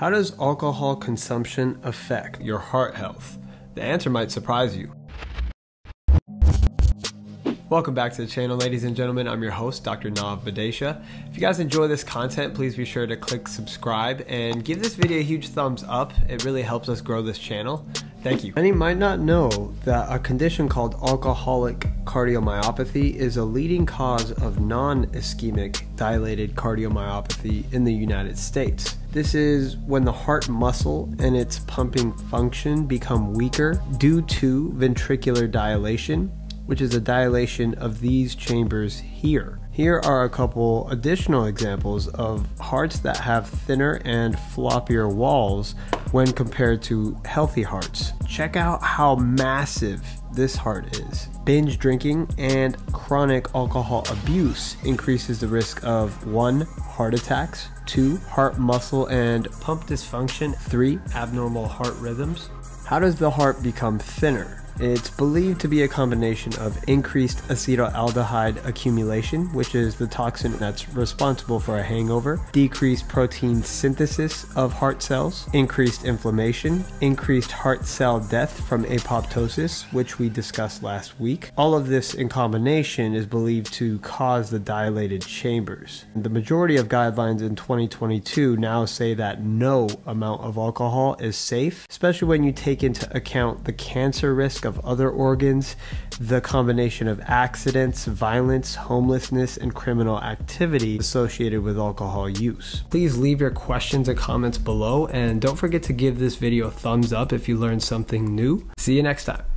How does alcohol consumption affect your heart health? The answer might surprise you. Welcome back to the channel, ladies and gentlemen. I'm your host, Dr. Nav Badesha. If you guys enjoy this content, please be sure to click subscribe and give this video a huge thumbs up. It really helps us grow this channel. Thank you. Many might not know that a condition called alcoholic cardiomyopathy is a leading cause of non ischemic dilated cardiomyopathy in the United States. This is when the heart muscle and its pumping function become weaker due to ventricular dilation, which is a dilation of these chambers here. Here are a couple additional examples of hearts that have thinner and floppier walls when compared to healthy hearts. Check out how massive this heart is. Binge drinking and chronic alcohol abuse increases the risk of 1. heart attacks, 2. heart muscle and pump dysfunction, 3. abnormal heart rhythms. How does the heart become thinner? It's believed to be a combination of increased acetaldehyde accumulation, which is the toxin that's responsible for a hangover, decreased protein synthesis of heart cells, increased inflammation, increased heart cell death from apoptosis, which we discussed last week. All of this in combination is believed to cause the dilated chambers. The majority of guidelines in 2022 now say that no amount of alcohol is safe, especially when you take into account the cancer risk of other organs, the combination of accidents, violence, homelessness, and criminal activity associated with alcohol use. Please leave your questions and comments below, and don't forget to give this video a thumbs up if you learned something new. See you next time.